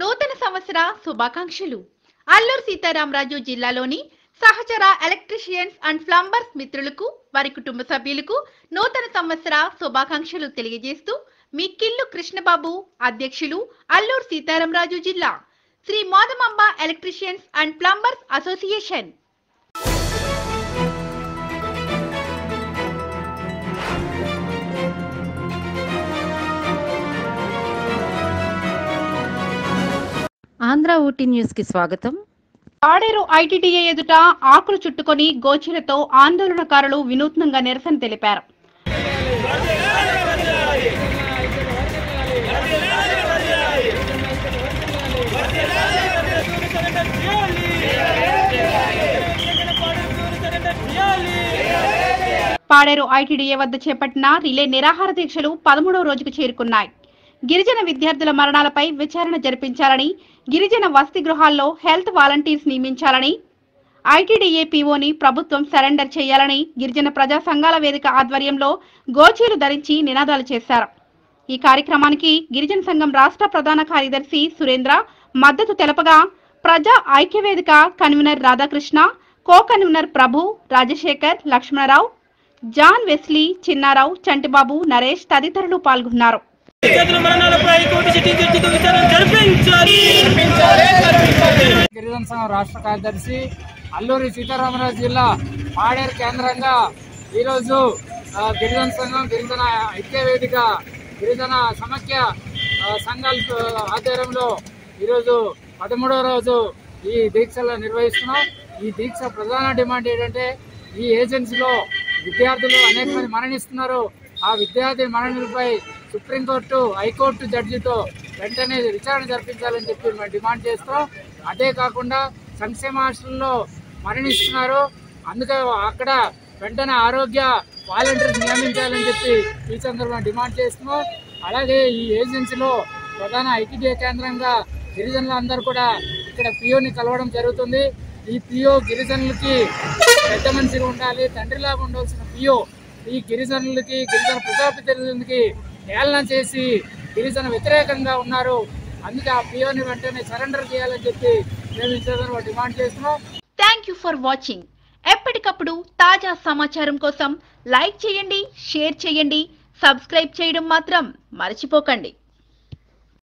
నూతన సంవత్సర శుభాకాంక్షలు. అల్లూరు సీతారామరాజు జిల్లాలోని సహచర ఎలక్ట్రీషియన్స్ అండ్ ప్లంబర్స్ మిత్రులకు వారి కుటుంబ సభ్యులకు నూతన సంవత్సర శుభాకాంక్షలు తెలియజేస్తూ మీ కిల్లు కృష్ణబాబు అధ్యక్షులు అల్లూరు సీతారామరాజు జిల్లా Shri Modamamba electricians and plumbers association. Andhra Ooty న్యూస్కి స్వాగతం. పాడేరు ఐటీడీఏ ఎదుట ఆకులు చుట్టుకొని గోచీలతో ఆందోళనకారులు వినూత్నంగా నిరసన తెలిపారు. పాడేరు ఐటీడీఏ వద్ద చేపట్టిన రిలే నిరాహార దీక్షలు పదమూడవ రోజుకు చేరుకున్నాయి. గిరిజన విద్యార్థుల మరణాలపై విచారణ జరిపించాలని గిరిజన వసతి గృహాల్లో హెల్త్ వాలంటీర్స్ నియమించాలని ఐటీడీఏ పీఓని ప్రభుత్వం సరెండర్ చేయాలని గిరిజన ప్రజా సంఘాల వేదిక ఆధ్వర్యంలో గోచీలు ధరించి నినాదాలు చేశారు. ఈ కార్యక్రమానికి గిరిజన సంఘం రాష్ట్ర ప్రధాన కార్యదర్శి సురేంద్ర మద్దతు తెలపగా ప్రజా ఐక్యవేదిక convener Radhakrishna co convener Prabhu Rajasekhar Lakshmanarao John Wesley Chinnarao Chantibabu Naresh తదితరులు పాల్గొన్నారు. గిరిజన సంఘం రాష్ట్ర కార్యదర్శి అల్లూరి సీతారామరాజు జిల్లా పాడేరు కేంద్రంగా ఈరోజు గిరిజన సంఘం గిరిజన ఐక్య వేదిక గిరిజన సమాఖ్య సంఘాల ఆధ్వర్యంలో ఈరోజు పదమూడవ రోజు ఈ దీక్షలు నిర్వహిస్తున్నాం. ఈ దీక్ష ప్రధాన డిమాండ్ ఏంటంటే ఈ ఏజెన్సీలో విద్యార్థులు అనేక మంది మరణిస్తున్నారు. ఆ విద్యార్థి మరణులపై సుప్రీంకోర్టు హైకోర్టు జడ్జితో వెంటనే విచారణ జరిపించాలని చెప్పి మేము డిమాండ్ చేస్తాం అదే కాకుండా సంక్షేమ హాస్టల్లో మరణిస్తున్నారు. అందుకే అక్కడ వెంటనే ఆరోగ్య వాలంటీర్స్ నియమించాలని చెప్పి ఈ సందర్భంగా డిమాండ్ చేస్తున్నాం. అలాగే ఈ ఏజెన్సీలో ప్రధాన ఐటీడీఏ కేంద్రంగా గిరిజనులు అందరూ కూడా ఇక్కడ పిఓని కలవడం జరుగుతుంది. ఈ పిఓ గిరిజనులకి పెద్ద మనిషిగా ఉండాలి తండ్రిలాగా ఉండాల్సిన పిఓ ఈ గిరిజనులకి గిరిజన ప్రజాప్రతినిధులకి ఏలన చేసి గిరిజన వ్యతిరేకంగా ఉన్నారు. అందుకే ఆ పిఓని వెంటనే సరెండర్ చేయాలని చెప్పి మేము డిమాండ్ చేస్తున్నాం. థ్యాంక్ యూ ఫర్ వాచింగ్ ఎప్పటికప్పుడు తాజా సమాచారం కోసం లైక్ చేయండి షేర్ చేయండి సబ్స్క్రైబ్ చేయడం మాత్రం మర్చిపోకండి.